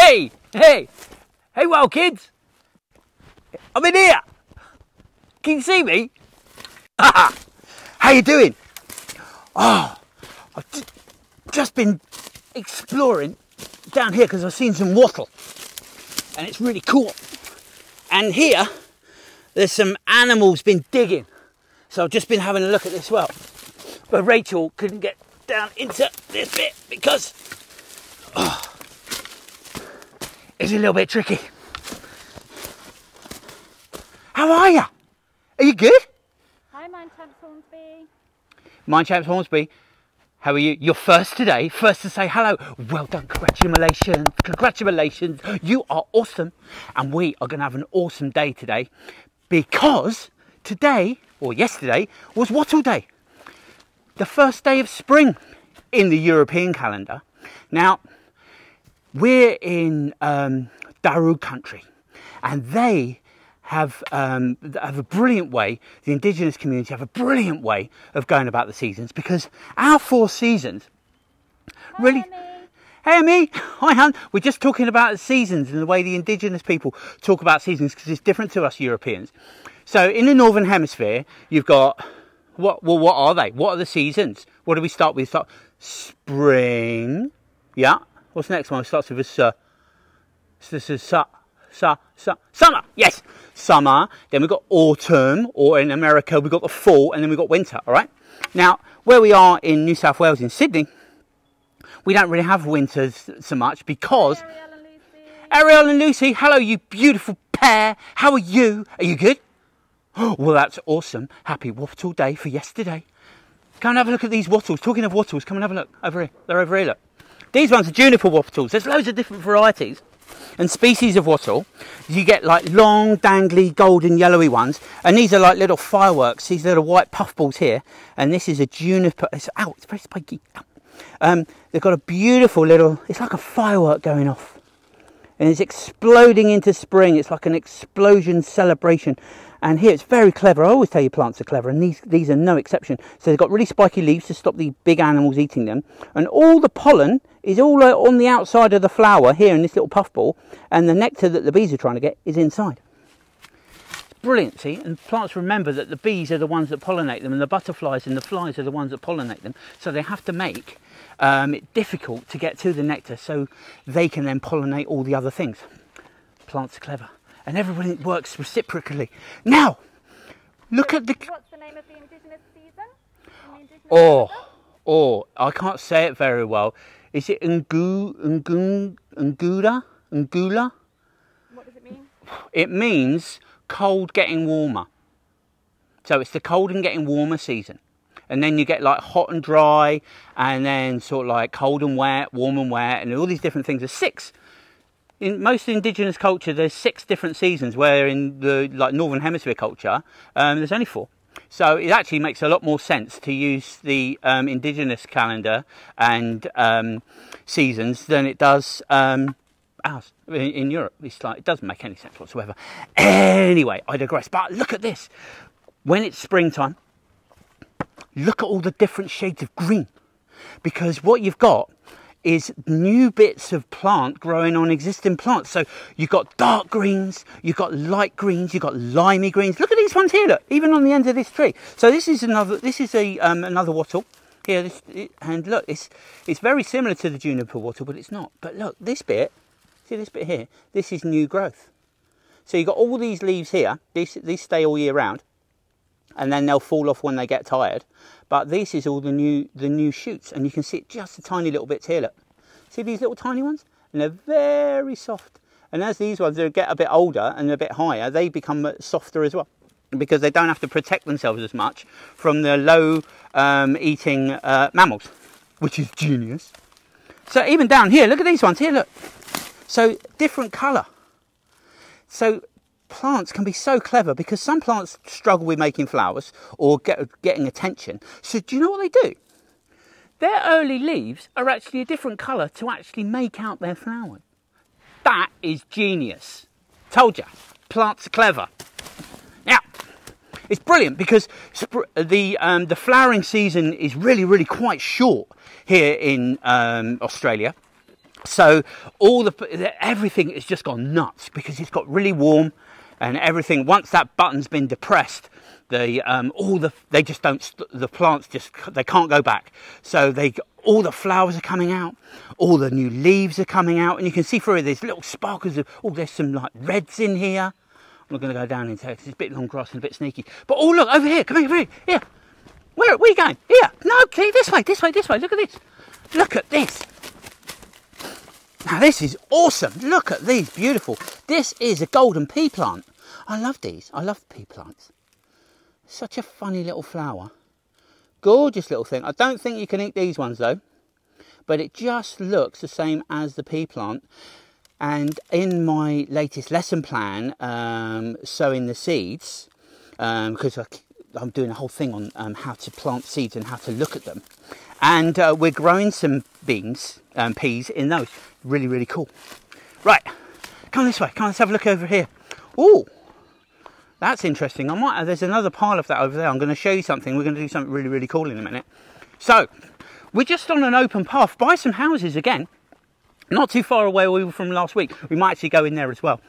Hey, hey, hey, well, kids. I'm in here. Can you see me? How you doing? Oh, I've ju- just been exploring down here because I've seen some wattle, and it's really cool. And here, there's some animals been digging, so I've just been having a look at this well. But Rachel couldn't get down into this bit because oh, it's a little bit tricky. How are you? Are you good? Hi, Mind Champs Hornsby. My chaps Hornsby. How are you? You're first today. First to say hello. Well done. Congratulations. Congratulations. You are awesome. And we are going to have an awesome day today because today, or yesterday, was Wattle Day. The first day of spring in the European calendar. Now, we're in um, Darug country and they have um, have a brilliant way. The indigenous community have a brilliant way of going about the seasons because our four seasons really. Hey, me. Hi, Han. We're just talking about the seasons and the way the indigenous people talk about seasons because it's different to us Europeans. So, in the northern hemisphere, you've got what? Well, what are they? What are the seasons? What do we start with? Start spring. Yeah. What's the next one? It starts with a s. Uh, this is sa, sa, sa, summer. Yes, summer. Then we've got autumn, or in America we've got the fall, and then we've got winter. All right. Now, where we are in New South Wales, in Sydney, we don't really have winters so much because Ariel and Lucy. Ariel and Lucy, hello, you beautiful pair. How are you? Are you good? Well, that's awesome. Happy wattle day for yesterday. Come and have a look at these wattles. Talking of wattles, come and have a look. Over here. They're over here, look. These ones are juniper wattles. There's loads of different varieties and species of wattle. You get like long, dangly, golden, yellowy ones. And these are like little fireworks. These little white puffballs here. And this is a juniper. It's out. It's very spiky. Um, they've got a beautiful little, it's like a firework going off. And it's exploding into spring. It's like an explosion celebration. And here it's very clever. I always tell you plants are clever, and these, these are no exception. So they've got really spiky leaves to stop the big animals eating them. And all the pollen is all uh, on the outside of the flower here in this little puffball. And the nectar that the bees are trying to get is inside. It's brilliant, see? And plants remember that the bees are the ones that pollinate them, and the butterflies and the flies are the ones that pollinate them. So they have to make um, it difficult to get to the nectar so they can then pollinate all the other things. Plants are clever, and everything works reciprocally. Now, look at the. What's the name of the Indigenous season? The Indigenous Oh, calendar? oh, I can't say it very well. Is it Ngu, Ngu, Ngula? Ngula? What does it mean? It means cold getting warmer. So it's the cold and getting warmer season. And then you get like hot and dry, and then sort of like cold and wet, warm and wet, and all these different things. There's six. In most indigenous culture, there's six different seasons. Where in the like northern hemisphere culture, um, there's only four. So it actually makes a lot more sense to use the um, indigenous calendar and um, seasons than it does um, ours in, in Europe. It's like it doesn't make any sense whatsoever. Anyway, I digress. But look at this. When it's springtime, look at all the different shades of green, because what you've got is new bits of plant growing on existing plants. So you've got dark greens, you've got light greens, you've got limey greens. Look at these ones here. Look, even on the end of this tree. So this is another. This is a um, another wattle. Here, this, and look, it's it's very similar to the juniper wattle, but it's not. But look, this bit, see this bit here. This is new growth. So you've got all these leaves here. These these stay all year round, and then they'll fall off when they get tired. But this is all the new the new shoots, and you can see just the tiny little bits here. Look, see these little tiny ones, and they're very soft. And as these ones get a bit older and a bit higher, they become uh, softer as well because they don't have to protect themselves as much from the low um, eating uh, mammals, which is genius. So even down here, look at these ones here. Look, so different colour. So plants can be so clever because some plants struggle with making flowers or get, getting attention. So do you know what they do? Their early leaves are actually a different colour to actually make out their flower. That is genius. Told you, plants are clever. Now, it's brilliant because the um, the flowering season is really really quite short here in um, Australia. So all the everything has just gone nuts because it's got really warm, and everything. Once that button's been depressed, the um, all the they just don't the plants just they can't go back. So they all the flowers are coming out, all the new leaves are coming out, and you can see through there's little sparkles of oh there's some like reds in here. I'm not going to go down into it. It's a bit long grass and a bit sneaky. But oh look over here, come over here, here. Where, where are you going? Here. No, okay, this way, this way, this way. Look at this. Look at this. Now this is awesome. Look at these, beautiful. This is a golden pea plant. I love these. I love pea plants. Such a funny little flower. Gorgeous little thing. I don't think you can eat these ones though. But it just looks the same as the pea plant. And in my latest lesson plan, um, sowing the seeds, because um, I'm doing a whole thing on um, how to plant seeds and how to look at them. And uh, we're growing some beans, um, peas in those. Really, really cool. Right, come this way. Come, let's have a look over here. Oh, that's interesting. I might. There's another pile of that over there. I'm going to show you something. We're going to do something really, really cool in a minute. So, we're just on an open path by some houses again. Not too far away where we were from last week. We might actually go in there as well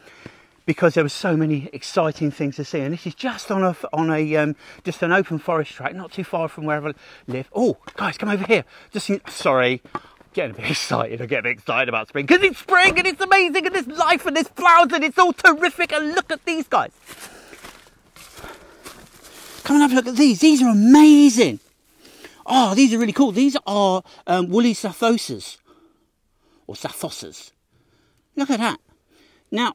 because there were so many exciting things to see. And this is just on a on a um, just an open forest track, not too far from where I live. Oh, guys, come over here. Just sorry, getting a bit excited. I get a bit excited about spring because it's spring and it's amazing and there's life and there's flowers and it's all terrific. And look at these guys. Come and have a look at these. These are amazing. Oh, these are really cool. These are um, woolly xanthosias or xanthosias. Look at that. Now,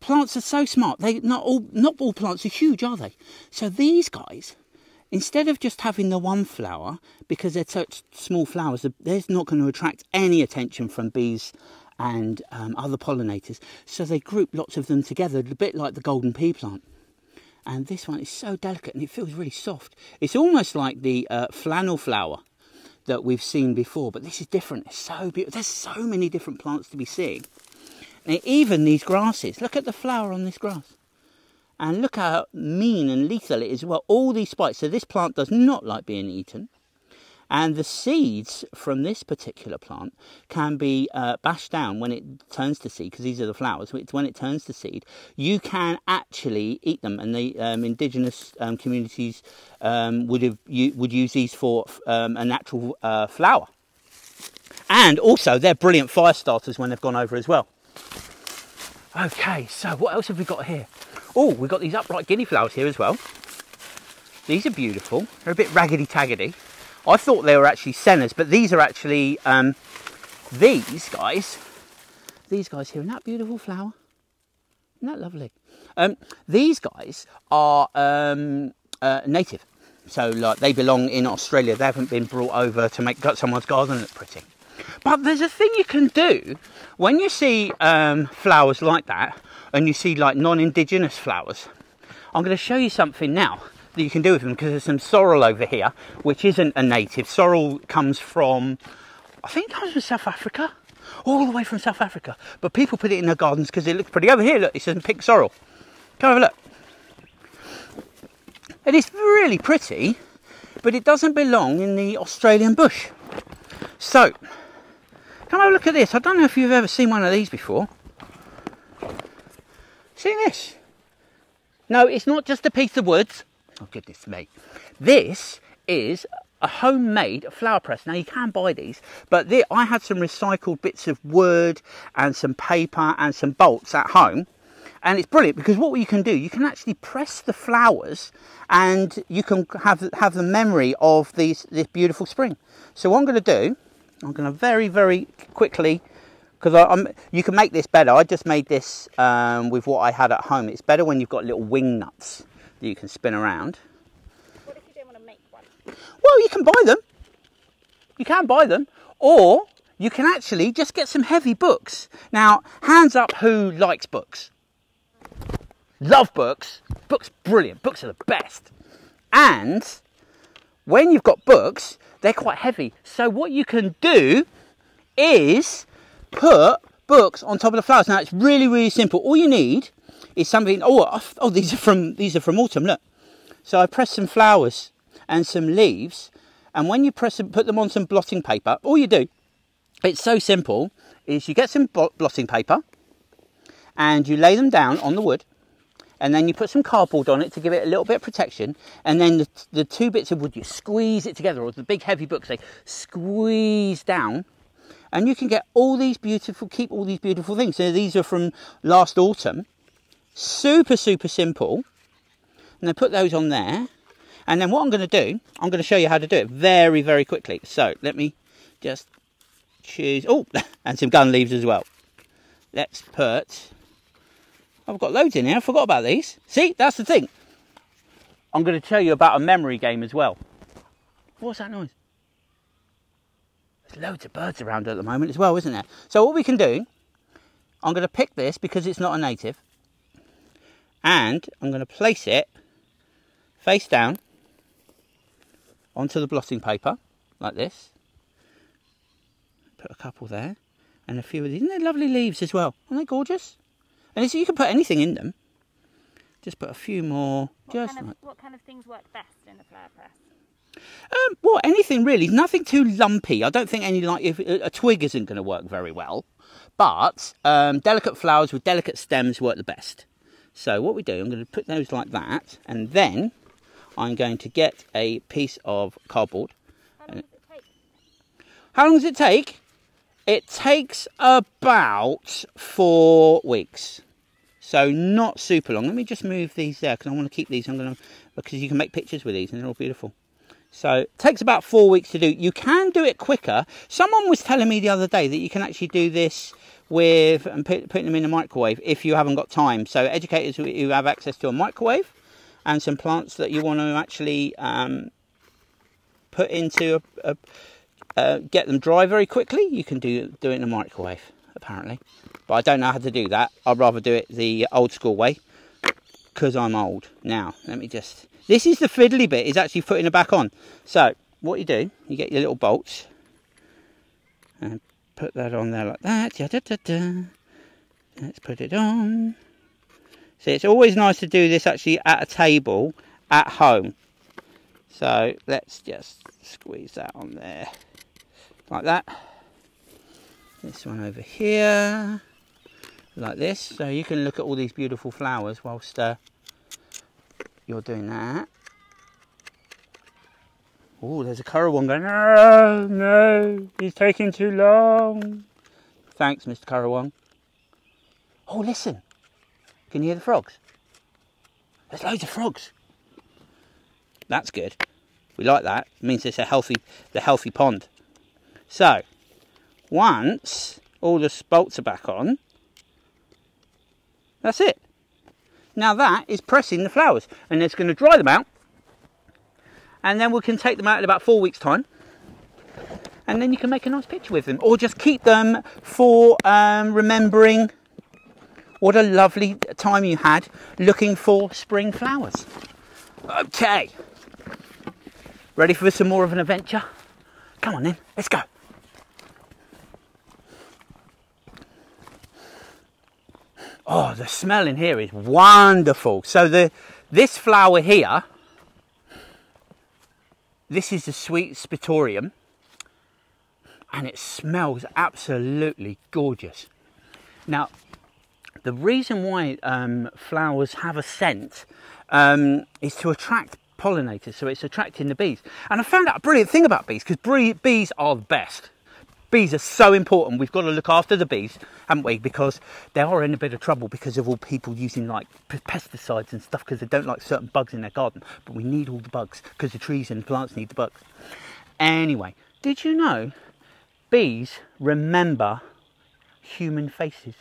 plants are so smart. They not all not all plants are huge, are they? So these guys, instead of just having the one flower, because they're such small flowers, they're not going to attract any attention from bees and um, other pollinators. So they group lots of them together, a bit like the golden pea plant and this one is so delicate and it feels really soft. It's almost like the uh, flannel flower that we've seen before, but this is different. It's so beautiful. There's so many different plants to be seeing. And even these grasses, look at the flower on this grass. And look how mean and lethal it is. Well, all these spikes. So this plant does not like being eaten. And the seeds from this particular plant can be uh, bashed down when it turns to seed, because these are the flowers. When it turns to seed, you can actually eat them. And the um, indigenous um, communities um, would have you, would use these for um, a natural uh, flower. And also, they're brilliant fire starters when they've gone over as well. Okay, so what else have we got here? Oh, we've got these upright guinea flowers here as well. These are beautiful. They're a bit raggedy taggedy. I thought they were actually sennas, but these are actually um, these guys. These guys here, isn't that beautiful flower? Isn't that lovely? Um, these guys are um, uh, native, so like they belong in Australia. They haven't been brought over to make someone's garden look pretty. But there's a thing you can do when you see um, flowers like that, and you see like non-indigenous flowers. I'm going to show you something now that you can do with them because there's some sorrel over here, which isn't a native. Sorrel comes from, I think it comes from South Africa, all the way from South Africa. But people put it in their gardens because it looks pretty. Over here, look, it says pink sorrel. Come have a look. And It is really pretty, but it doesn't belong in the Australian bush. So, come have a look at this. I don't know if you've ever seen one of these before. See this? No, it's not just a piece of wood. Oh, goodness me. This is a homemade flower press. Now you can buy these, but I had some recycled bits of wood and some paper and some bolts at home. And it's brilliant because what you can do, you can actually press the flowers and you can have, have the memory of these, this beautiful spring. So what I'm going to do, I'm going to very, very quickly, because I'm. you can make this better. I just made this um, with what I had at home. It's better when you've got little wing nuts that you can spin around. What if you don't want to make one? Well, you can buy them. You can buy them. Or you can actually just get some heavy books. Now, hands up who likes books. Love books. Books, brilliant. Books are the best. And when you've got books, they're quite heavy. So what you can do is put books on top of the flowers. Now it's really, really simple. All you need is something. Oh, oh, these are from these are from autumn. Look. So I pressed some flowers and some leaves, and when you press them, put them on some blotting paper, all you do it's so simple. Is you get some blotting paper and you lay them down on the wood and then you put some cardboard on it to give it a little bit of protection. And then the, the two bits of wood you squeeze it together or the big heavy books they squeeze down. And you can get all these beautiful keep all these beautiful things. So these are from last autumn. Super super simple. And I put those on there. And then what I'm going to do I'm going to show you how to do it very very quickly. So let me just choose oh and some gum leaves as well. Let's put I've got loads in here. I forgot about these. See, that's the thing. I'm going to tell you about a memory game as well. What's that noise? There's loads of birds around at the moment as well, isn't there? So what we can do, I'm going to pick this because it's not a native, and I'm going to place it face down onto the blotting paper like this. Put a couple there, and a few of these. Isn't they lovely leaves as well? Aren't they gorgeous? And you can put anything in them. Just put a few more. What, just kind like, of, what kind of things work best in a flower press? um, well, anything really. Nothing too lumpy. I don't think any like if a a twig isn't going to work very well, but um, delicate flowers with delicate stems work the best. So what we do, I'm going to put those like that, and then I'm going to get a piece of cardboard. How long does it take? How long does it take? It takes about four weeks. So not super long. Let me just move these there because I want to keep these. I'm going to because you can make pictures with these and they're all beautiful. So it takes about four weeks to do. You can do it quicker. Someone was telling me the other day that you can actually do this with and put, putting them in the microwave if you haven't got time. So educators who, have access to a microwave and some plants that you want to actually um, put into a, a uh, get them dry very quickly, you can do do it in a microwave, apparently. But I don't know how to do that. I'd rather do it the old school way because I'm old. Now, let me just. This is the fiddly bit. Is actually putting it back on. So what you do, you get your little bolts and put that on there like that. Da, da, da. Let's put it on. See, it's always nice to do this actually at a table at home. So let's just squeeze that on there like that. This one over here, like this. So you can look at all these beautiful flowers whilst uh, you're doing that. Oh, there's a Currawong going, no, no, he's taking too long. Thanks, Mr. Currawong. Oh, listen. Can you hear the frogs? There's loads of frogs. That's good. We like that. It means it's a healthy, the healthy pond. So, once all the bolts are back on, that's it. Now that is pressing the flowers and it's going to dry them out and then we can take them out in about four weeks time and then you can make a nice picture with them or just keep them for um, remembering what a lovely time you had looking for spring flowers. Okay, ready for some more of an adventure? Come on then, let's go. Oh, the smell in here is wonderful. So the this flower here, this is the sweet pittosporum, and it smells absolutely gorgeous. Now, the reason why um, flowers have a scent um, is to attract pollinators, so it's attracting the bees. And I found out a brilliant thing about bees because bees are the best. Bees are so important. We've got to look after the bees, haven't we? Because they are in a bit of trouble because of all people using like pesticides and stuff because they don't like certain bugs in their garden. But we need all the bugs because the trees and plants need the bugs. Anyway, did you know bees remember human faces?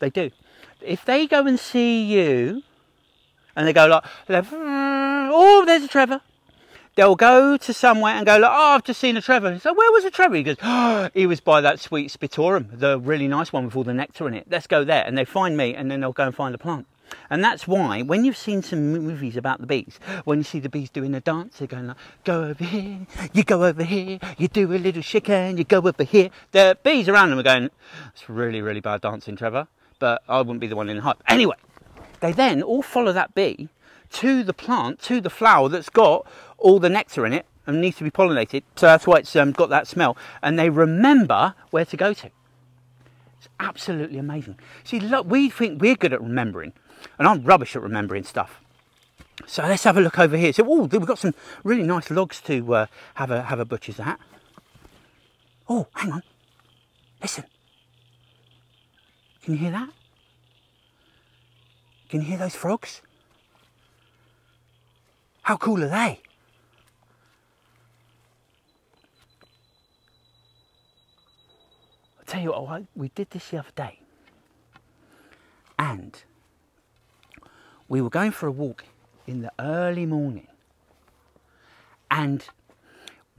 They do. If they go and see you and they go like, oh, there's a Trevor they'll go to somewhere and go, like, oh, I've just seen a Trevor. So where was the Trevor? He goes, oh, he was by that sweet pittosporum, the really nice one with all the nectar in it. Let's go there. And they find me and then they'll go and find the plant. And that's why when you've seen some movies about the bees, when you see the bees doing a dance, they're going like, go over here, you go over here, you do a little shaking, you go over here. The bees around them are going, it's really, really bad dancing, Trevor. But I wouldn't be the one in the hype. Anyway, they then all follow that bee to the plant, to the flower that's got all the nectar in it, and needs to be pollinated. So that's why it's um, got that smell. And they remember where to go to. It's absolutely amazing. See, look, we think we're good at remembering, and I'm rubbish at remembering stuff. So let's have a look over here. So, oh, we've got some really nice logs to uh, have a have a butcher's at. Oh, hang on. Listen. Can you hear that? Can you hear those frogs? How cool are they? Tell you what, we did this the other day. And we were going for a walk in the early morning. And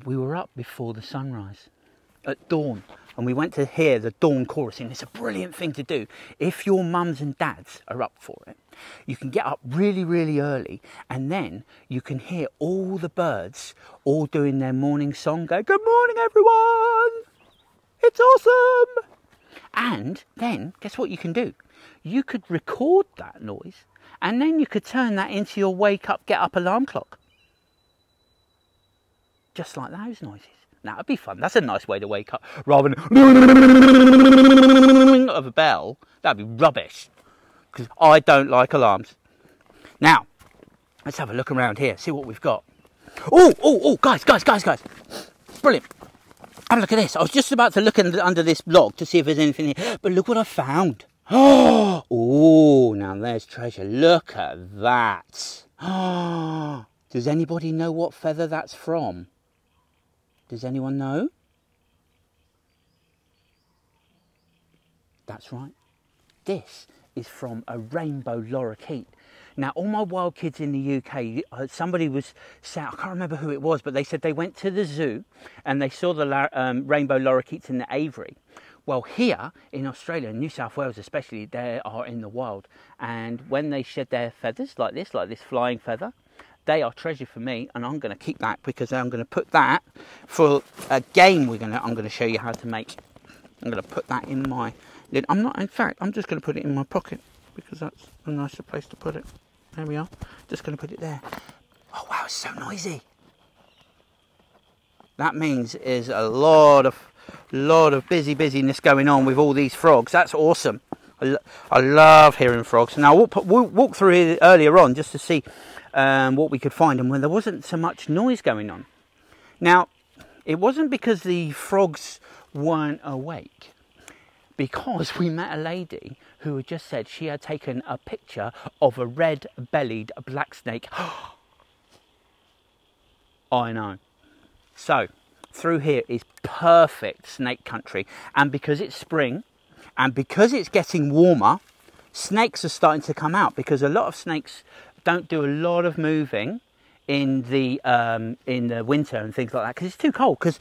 we were up before the sunrise at dawn. And we went to hear the dawn chorus. And it's a brilliant thing to do. If your mums and dads are up for it you can get up really really early. And then you can hear all the birds all doing their morning song go good morning everyone it's awesome and then guess what you can do you could record that noise and then you could turn that into your wake up get up alarm clock just like those noises. Now that'd be fun. That's a nice way to wake up rather than of a bell. That'd be rubbish because I don't like alarms. Now let's have a look around here. See what we've got. Oh, oh, oh, guys, guys, guys, guys! Brilliant. Have a look at this. I was just about to look under this log to see if there's anything here, but look what I found. Oh, now there's treasure. Look at that. Does anybody know what feather that's from? Does anyone know? That's right. This is from a rainbow lorikeet. Now, all my wild kids in the UK, uh, somebody was saying, I can't remember who it was, but they said they went to the zoo and they saw the um, rainbow lorikeets in the aviary. Well, here in Australia, New South Wales especially, they are in the wild. And when they shed their feathers like this, like this flying feather, they are treasure for me, and I'm going to keep that because I'm going to put that for a game. We're going to. I'm going to show you how to make. I'm going to put that in my lid. I'm not. In fact, I'm just going to put it in my pocket because that's a nicer place to put it. There we are. Just going to put it there. Oh wow, it's so noisy. That means there's a lot of lot of busy busyness going on with all these frogs. That's awesome. I, lo- I love hearing frogs. Now we'll, put, we'll walk through here earlier on just to see um, what we could find, and when there wasn't so much noise going on. Now, it wasn't because the frogs weren't awake, because we met a lady who had just said she had taken a picture of a red-bellied black snake. I know. So, through here is perfect snake country, and because it's spring, and because it's getting warmer, snakes are starting to come out because a lot of snakes don't do a lot of moving in the um, in the winter and things like that because it's too cold. Because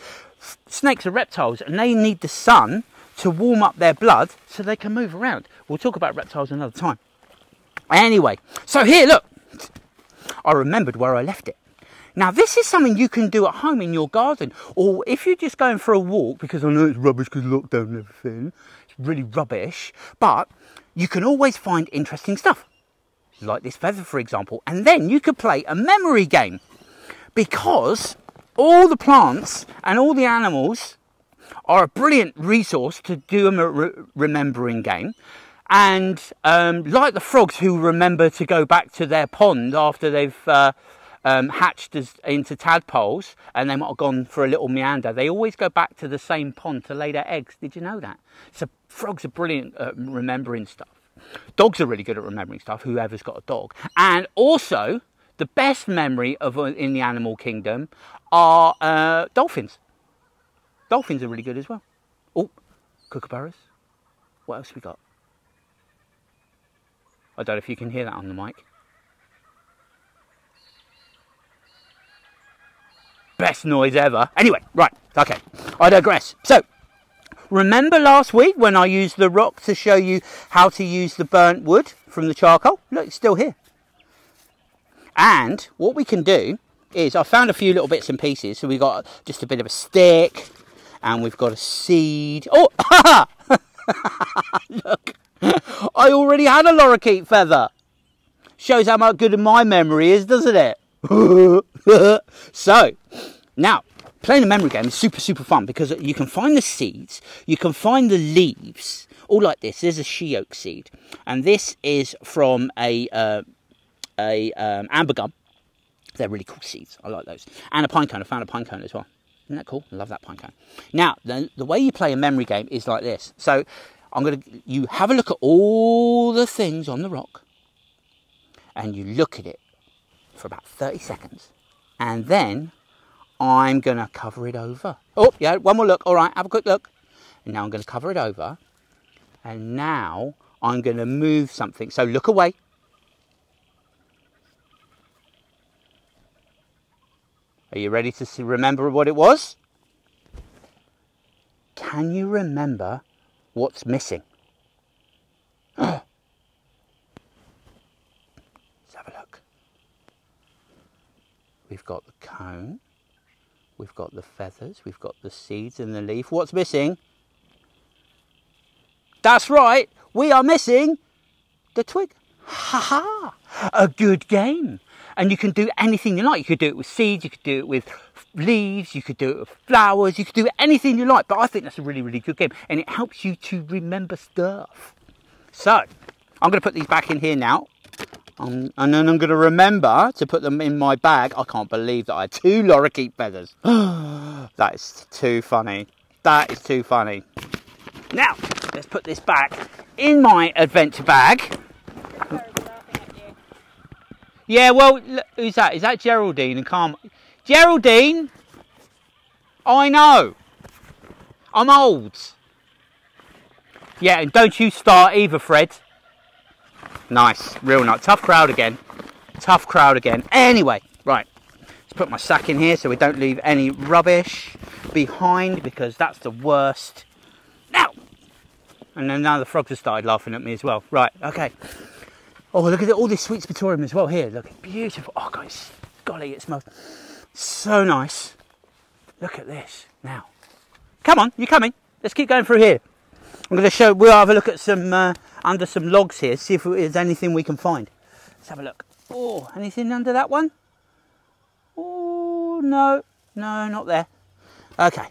snakes are reptiles and they need the sun to warm up their blood so they can move around. We'll talk about reptiles another time. Anyway, so here, look, I remembered where I left it. Now, this is something you can do at home in your garden, or if you're just going for a walk, because I know it's rubbish because lockdown and everything, it's really rubbish, but you can always find interesting stuff, like this feather, for example, and then you could play a memory game because all the plants and all the animals are a brilliant resource to do a re- remembering game. And um, like the frogs who remember to go back to their pond after they've uh, um, hatched as, into tadpoles and they might have gone for a little meander, they always go back to the same pond to lay their eggs. Did you know that? So frogs are brilliant at remembering stuff. Dogs are really good at remembering stuff, whoever's got a dog. And also, the best memory of uh, in the animal kingdom are uh, dolphins. Dolphins are really good as well. Oh, kookaburras. What else we got? I don't know if you can hear that on the mic. Best noise ever. Anyway, right, okay. I digress. So, remember last week when I used the rock to show you how to use the burnt wood from the charcoal? Look, it's still here. And what we can do is, I found a few little bits and pieces. So we got just a bit of a stick, and we've got a seed. Oh, look, I already had a lorikeet feather. Shows how much good my memory is, doesn't it? so, Now, playing a memory game is super, super fun because you can find the seeds, you can find the leaves, all like this. There's a she oak seed, and this is from a uh, a um, amber gum. They're really cool seeds. I like those. And a pine cone. I found a pine cone as well. Isn't that cool? I love that pine cone. Now, the, the way you play a memory game is like this. So, I'm gonna you have a look at all the things on the rock, and you look at it for about 30 seconds, and then I'm going to cover it over. Oh, yeah, one more look. All right, have a quick look. And now I'm going to cover it over. And now I'm going to move something. So look away. Are you ready to see, remember what it was? Can you remember what's missing? Let's have a look. We've got the cone. We've got the feathers, we've got the seeds and the leaf. What's missing? That's right, we are missing the twig. Ha ha! A good game. And you can do anything you like. You could do it with seeds, you could do it with leaves, you could do it with flowers, you could do anything you like. But I think that's a really, really good game. And it helps you to remember stuff. So, I'm going to put these back in here now. Um, and then I'm going to remember to put them in my bag. I can't believe that I had two lorikeet feathers. that is too funny. That is too funny. Now, let's put this back in my adventure bag. Yeah, well, who's that? Is that Geraldine and Carm? Geraldine? I know. I'm old. Yeah, and don't you start either, Fred. Nice, real nice. Tough crowd again. Tough crowd again. Anyway, right. Let's put my sack in here so we don't leave any rubbish behind because that's the worst. Now! And then now the frogs have started laughing at me as well. Right, okay. Oh, look at all this sweet pittosporum as well here. Look, beautiful. Oh, guys, golly, it smells so nice. Look at this. Now, come on, you coming? Let's keep going through here. I'm going to show, we'll have a look at some uh, under some logs here, see if there's anything we can find. Let's have a look. Oh, anything under that one? Oh, no, no, not there. Okay.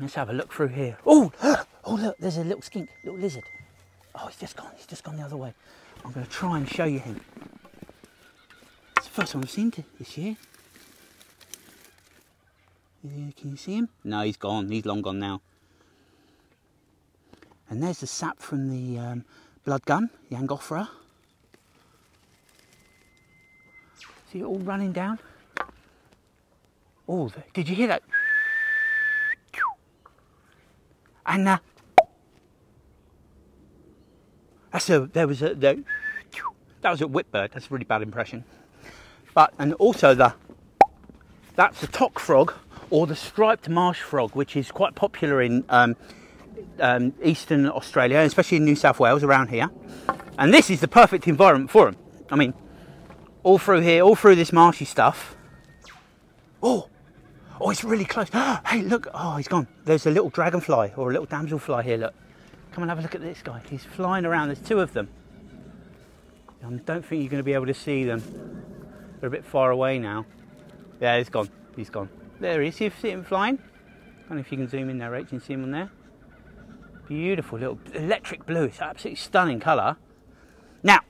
Let's have a look through here. Oh, oh, look, there's a little skink, little lizard. Oh, he's just gone, he's just gone the other way. I'm going to try and show you him. It's the first time I've seen it this year. Can you see him? No, he's gone. He's long gone now. And there's the sap from the um, blood gum, the Angophora. See it all running down? Oh, did you hear that? And uh, that's a, there was a, the, that was a whipbird. That's a really bad impression. But, and also the, that's a tock frog or the striped marsh frog, which is quite popular in um, um, eastern Australia, especially in New South Wales, around here. And this is the perfect environment for them. I mean, all through here, all through this marshy stuff. Oh, oh, it's really close. hey, look. Oh, he's gone. There's a little dragonfly or a little damselfly here. Look. Come and have a look at this guy. He's flying around. There's two of them. I don't think you're going to be able to see them. They're a bit far away now. Yeah, he's gone. He's gone. There he is. See him flying? I don't know if you can zoom in there, Rach. You can see him on there. Beautiful little electric blue. It's absolutely stunning colour. Now,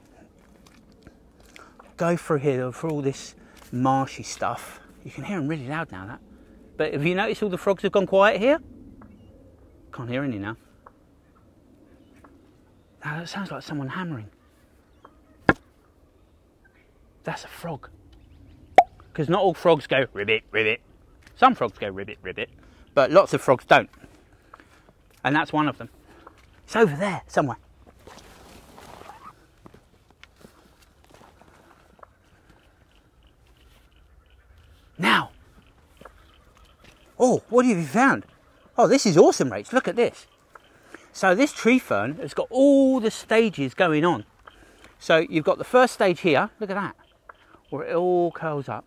go through here for all this marshy stuff. You can hear them really loud now. That, but have you noticed all the frogs have gone quiet here? Can't hear any now. Now that sounds like someone hammering. That's a frog. Because not all frogs go ribbit, ribbit. Some frogs go ribbit, ribbit, but lots of frogs don't and that's one of them. It's over there somewhere. Now, oh, what have you found? Oh, this is awesome, Rach. Look at this. So this tree fern has got all the stages going on. So you've got the first stage here, look at that, where it all curls up.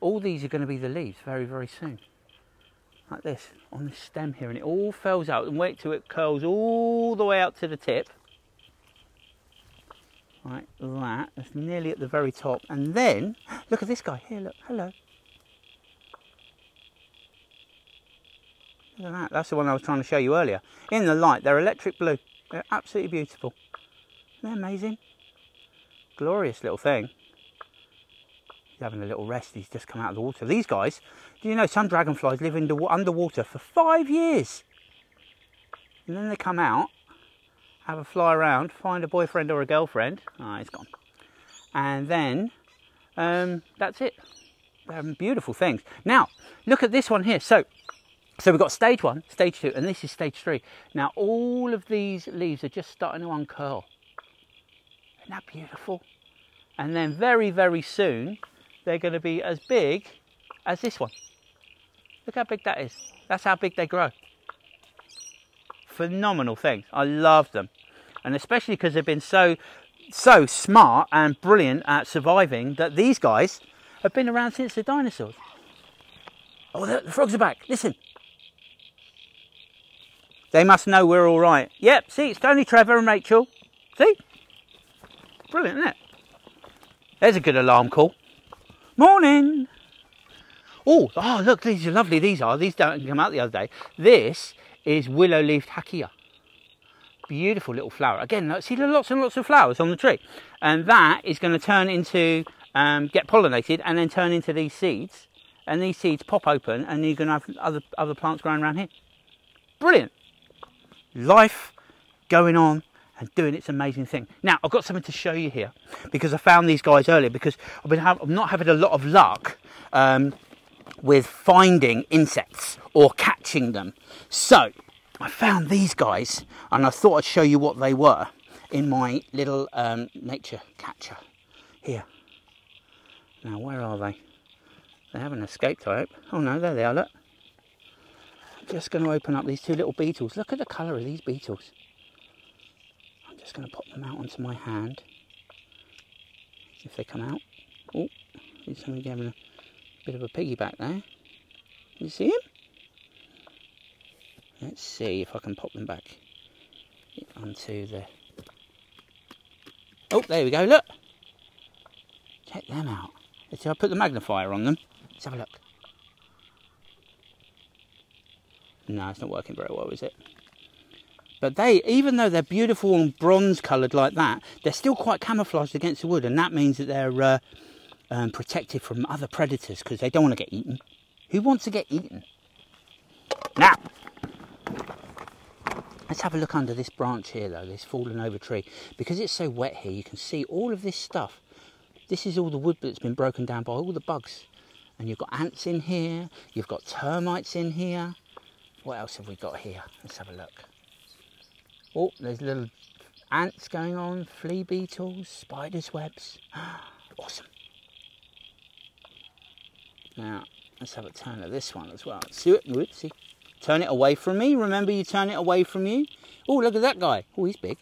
All these are going to be the leaves very, very soon like this on the stem here and it all fells out and wait till it curls all the way out to the tip Like that. That's nearly at the very top. And then, look at this guy. Here, look. Hello. Look at that. That's the one I was trying to show you earlier. In the light, they're electric blue. They're absolutely beautiful. Isn't that amazing? Glorious little thing. He's having a little rest. He's just come out of the water. These guys, do you know some dragonflies live in the, underwater for five years? And then they come out, have a fly around, find a boyfriend or a girlfriend. Ah, he's gone. And then um, that's it. They're beautiful things. Now, look at this one here. So, so we've got stage one, stage two, and this is stage three. Now, all of these leaves are just starting to uncurl. Isn't that beautiful? And then very, very soon, they're going to be as big as this one. Look how big that is. That's how big they grow. Phenomenal things. I love them. And especially because they've been so, so smart and brilliant at surviving that these guys have been around since the dinosaurs. Oh, the frogs are back. Listen. They must know we're all right. Yep, see, it's only Trevor and Rachel. See? Brilliant, isn't it? There's a good alarm call. Morning. Oh, oh, look, these are lovely. These are. These don't come out the other day. This is willow leafed hakea. Beautiful little flower. Again, see lots and lots of flowers on the tree. And that is going to turn into, um, get pollinated and then turn into these seeds. And these seeds pop open and you're going to have other, other plants growing around here. Brilliant. Life going on and doing its amazing thing. Now, I've got something to show you here because I found these guys earlier because I've been I'm not having a lot of luck um, with finding insects or catching them. So, I found these guys and I thought I'd show you what they were in my little um, nature catcher here. Now, where are they? They haven't escaped, I hope. Oh no, there they are, look. Just going to open up these two little beetles. Look at the colour of these beetles I'm just going to pop them out onto my hand. If they come out. Oh, he's having a bit of a piggyback there. You see him? Let's see if I can pop them back onto the... Oh, there we go, look! Check them out. Let's see, I put the magnifier on them. Let's have a look. No, it's not working very well, is it? But they, even though they're beautiful and bronze coloured like that, they're still quite camouflaged against the wood, and that means that they're uh, um, protected from other predators because they don't want to get eaten. Who wants to get eaten? Now, let's have a look under this branch here, though, this fallen over tree. Because it's so wet here, you can see all of this stuff. This is all the wood that's been broken down by all the bugs. And you've got ants in here, you've got termites in here. What else have we got here? Let's have a look. Oh, there's little ants going on, flea beetles, spiders' webs. awesome. Now, let's have a turn of this one as well. See it? Whoopsie. Turn it away from me. Remember, you turn it away from you. Oh, look at that guy. Oh, he's big.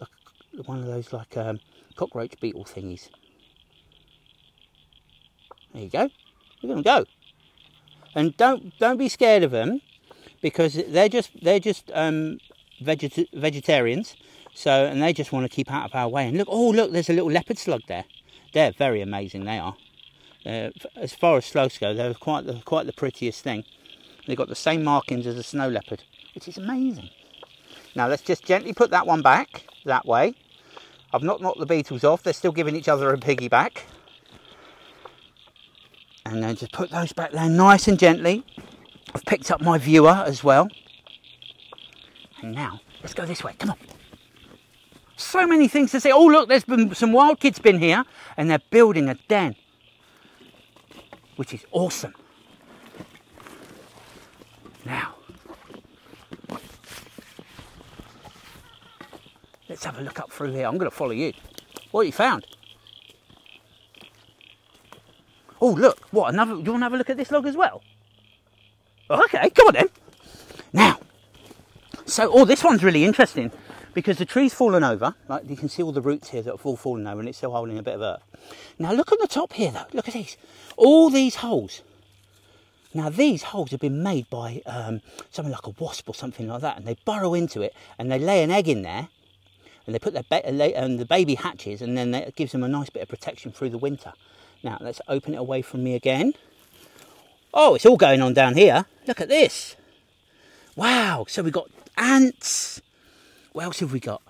Like one of those like um, cockroach beetle thingies. There you go. Look at them go. And don't don't be scared of them because they're just they're just um, veget- vegetarians. So and they just want to keep out of our way. And look, oh look, there's a little leopard slug there. They're very amazing. They are. Uh, as far as slugs go, they're quite the quite the prettiest thing. They've got the same markings as a snow leopard, which is amazing. Now let's just gently put that one back that way. I've not knocked the beetles off. They're still giving each other a piggyback. And then just put those back there nice and gently. I've picked up my viewer as well. And now, let's go this way, come on. So many things to see. Oh look, there's been some wild kids been here and they're building a den. Which is awesome. Now, let's have a look up through here. I'm going to follow you. What you found? Oh look, what another, you want to have a look at this log as well? Okay, come on then. Now, so, oh, this one's really interesting because the tree's fallen over. Like you can see all the roots here that have all fallen over and it's still holding a bit of earth. Now look at the top here though. Look at these. All these holes. Now these holes have been made by um, something like a wasp or something like that and they burrow into it and they lay an egg in there and they put their ba- and the baby hatches, and then that gives them a nice bit of protection through the winter. Now let's open it away from me again. Oh, it's all going on down here. Look at this. Wow. So we've got ants. What else have we got?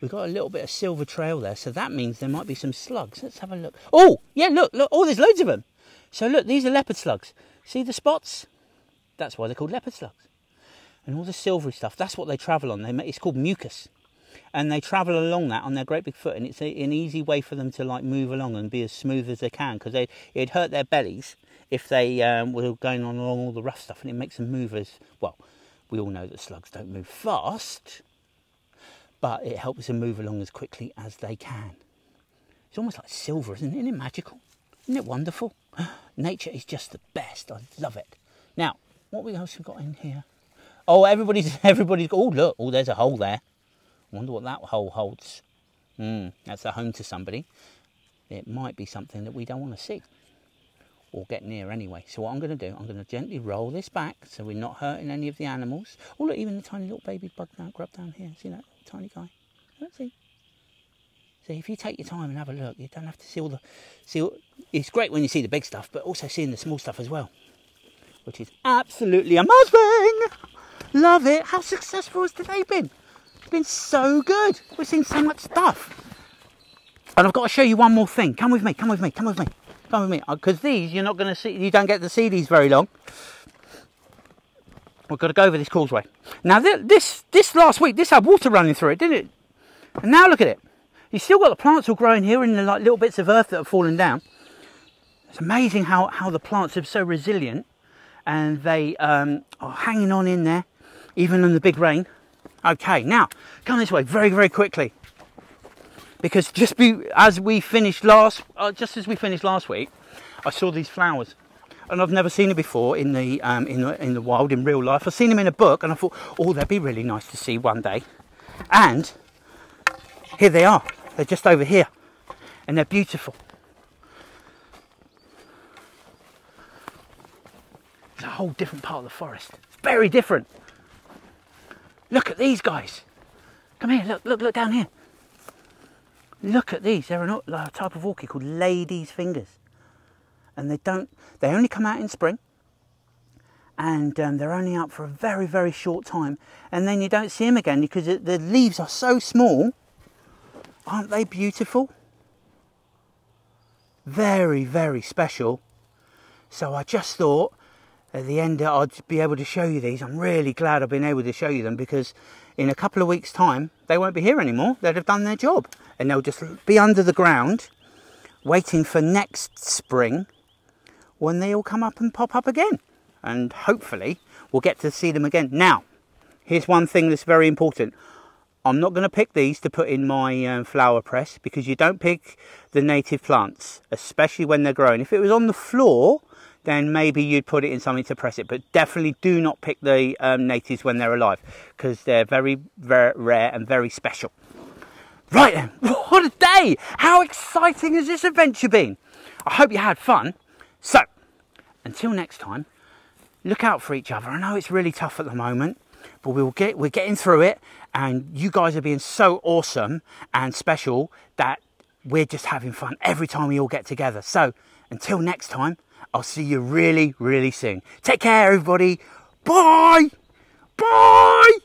We've got a little bit of silver trail there, so that means there might be some slugs. Let's have a look. Oh, yeah, look, look. Oh, there's loads of them. So look, these are leopard slugs. See the spots? That's why they're called leopard slugs. And all the silvery stuff, that's what they travel on. They It's called mucus. And they travel along that on their great big foot, and it's a, an easy way for them to like move along and be as smooth as they can because it'd hurt their bellies if they um, were going on along all the rough stuff, and it makes them move as well. We all know that slugs don't move fast, but it helps them move along as quickly as they can. It's almost like silver, isn't it? Isn't it magical? Isn't it wonderful? Nature is just the best. I love it. Now, what we else we got in here? Oh, everybody's everybody's. Oh, look! Oh, there's a hole there. Wonder what that hole holds. Hmm, that's a home to somebody. It might be something that we don't want to see or get near anyway. So what I'm going to do, I'm going to gently roll this back so we're not hurting any of the animals. Oh look, even the tiny little baby bug down, grub down here. See that tiny guy? Let's see. See, if you take your time and have a look, you don't have to see all the. See, it's great when you see the big stuff, but also seeing the small stuff as well, which is absolutely amazing. Love it. How successful has today been? Been so good. We've seen so much stuff. And I've got to show you one more thing. Come with me. Come with me. Come with me. Come with me. Because these you're not going to see. You don't get to see these very long. We've got to go over this causeway. Now this this last week this had water running through it, didn't it? And now look at it. You've still got the plants all growing here in the like little bits of earth that have fallen down. It's amazing how, how the plants are so resilient and they um, are hanging on in there, even in the big rain. Okay, now come this way very, very quickly. Because just be, as we finished last, uh, just as we finished last week, I saw these flowers, and I've never seen them before in the um, in the in the wild in real life. I've seen them in a book, and I thought, oh, they'd be really nice to see one day. And here they are. They're just over here, and they're beautiful. It's a whole different part of the forest. It's very different. Look at these guys. Come here. Look, look, look down here. Look at these. They're a type of orchid called lady's fingers, and they don't. They only come out in spring, and um, they're only out for a very, very short time, and then you don't see them again because it, the leaves are so small. Aren't they beautiful? Very, very special. So I just thought at the end I'd be able to show you these. I'm really glad I've been able to show you them because in a couple of weeks' time they won't be here anymore. They'd have done their job and they'll just be under the ground waiting for next spring when they all come up and pop up again. And hopefully we'll get to see them again. Now, here's one thing that's very important. I'm not going to pick these to put in my um, flower press because you don't pick the native plants, especially when they're growing. If it was on the floor, then maybe you'd put it in something to press it. But definitely do not pick the um, natives when they're alive because they're very, very rare and very special. Right then, what a day! How exciting has this adventure been? I hope you had fun. So, until next time, look out for each other. I know it's really tough at the moment, but we'll get we're getting through it, and you guys are being so awesome and special that we're just having fun every time we all get together. So, until next time, I'll see you really, really soon. Take care, everybody. Bye. Bye.